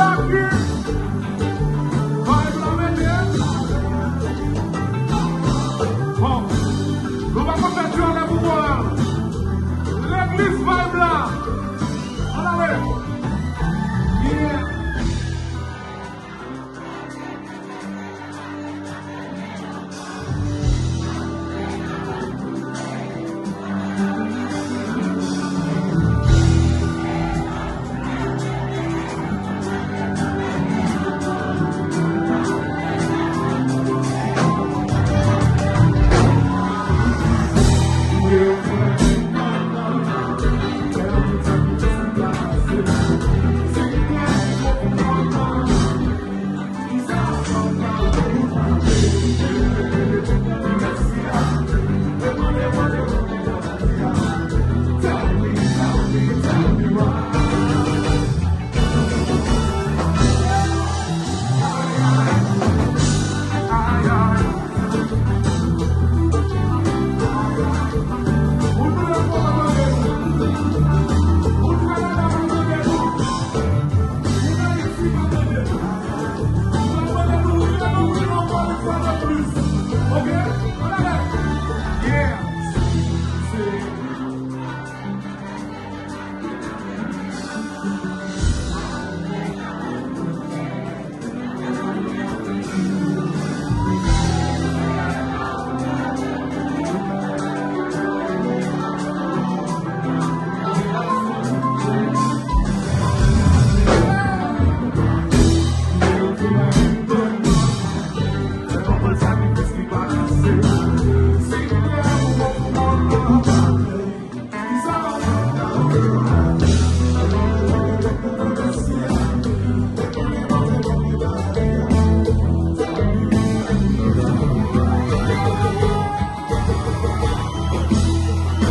fuck you.